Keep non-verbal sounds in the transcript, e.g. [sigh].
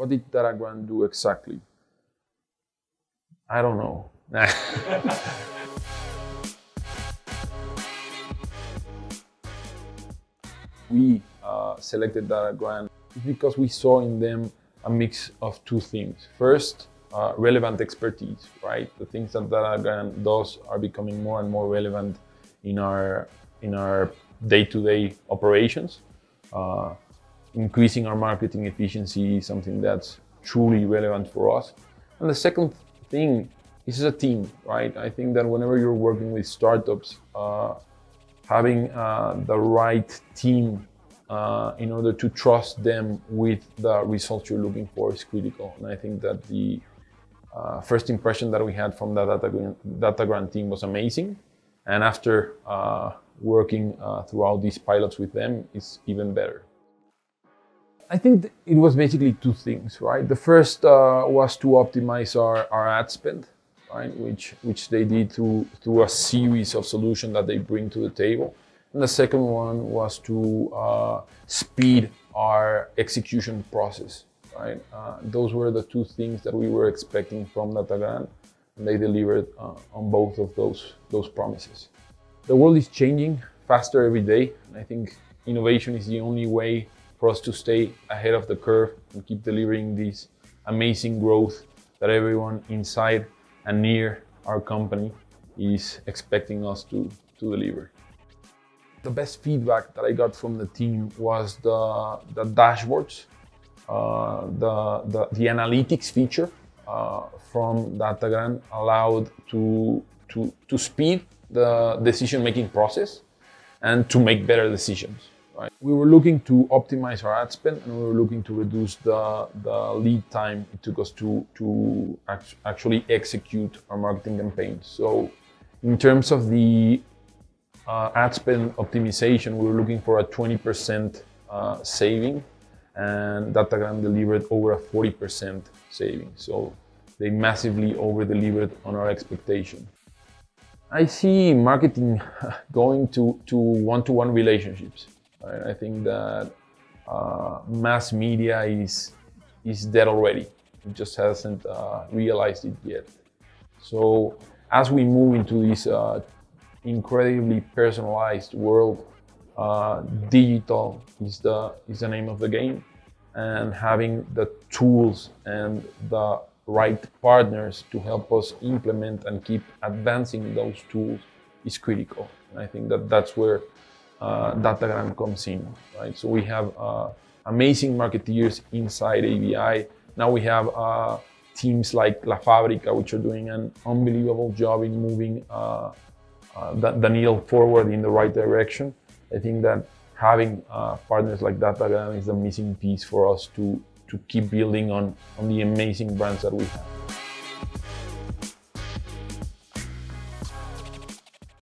What did Datagran do exactly? I don't know. [laughs] we uh, selected Datagran because we saw in them a mix of two things. First, uh, relevant expertise, right? The things that Datagran does are becoming more and more relevant in our in our day-to-day operations. Uh, increasing our marketing efficiency something that's truly relevant for us. And the second thing is a team, right? I think that whenever you're working with startups, uh, having uh, the right team uh, in order to trust them with the results you're looking for is critical. And I think that the uh, first impression that we had from the Datagran, Datagran team was amazing. And after uh, working uh, throughout these pilots with them, it's even better. I think it was basically two things, right? The first uh, was to optimize our, our ad spend, right? Which, which they did through, through a series of solutions that they bring to the table. And the second one was to uh, speed our execution process, right? Uh, those were the two things that we were expecting from Datagran, and they delivered uh, on both of those, those promises. The world is changing faster every day, and I think innovation is the only way for us to stay ahead of the curve and keep delivering this amazing growth that everyone inside and near our company is expecting us to, to deliver. The best feedback that I got from the team was the, the dashboards, uh, the, the, the, analytics feature uh, from Datagran allowed to, to, to speed the decision-making process and to make better decisions. Right? We were looking to optimize our ad spend and we were looking to reduce the, the lead time it took us to, to act actually execute our marketing campaigns. So in terms of the uh, ad spend optimization, we were looking for a 20% uh, saving and Datagran delivered over a 40% saving. So they massively over-delivered on our expectation. I see marketing [laughs] going to, to one-to-one relationships. Right? I think that uh, mass media is is dead already. It just hasn't uh, realized it yet. So as we move into this uh, incredibly personalized world, uh, digital is the is the name of the game, and having the tools and the right partners to help us implement and keep advancing those tools is critical. And I think that that's where Datagran comes in, right? So we have uh, amazing marketeers inside ABI. Now we have uh, teams like La Fabrica, which are doing an unbelievable job in moving uh, uh, the, the, needle forward in the right direction. I think that having uh, partners like Datagran is the missing piece for us to, to keep building on, on the amazing brands that we have.